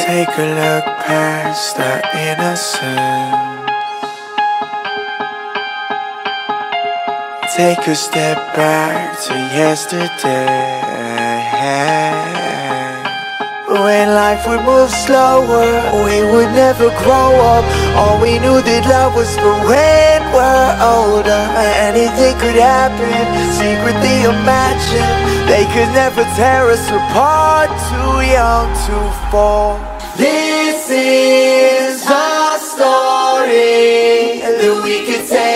take a look past our innocence. Take a step back to yesterday. When life would move slower, we would never grow up. All we knew that love was for when we're older. And anything could happen, secretly imagine. They could never tear us apart, too young to fall. This is our story that we could take.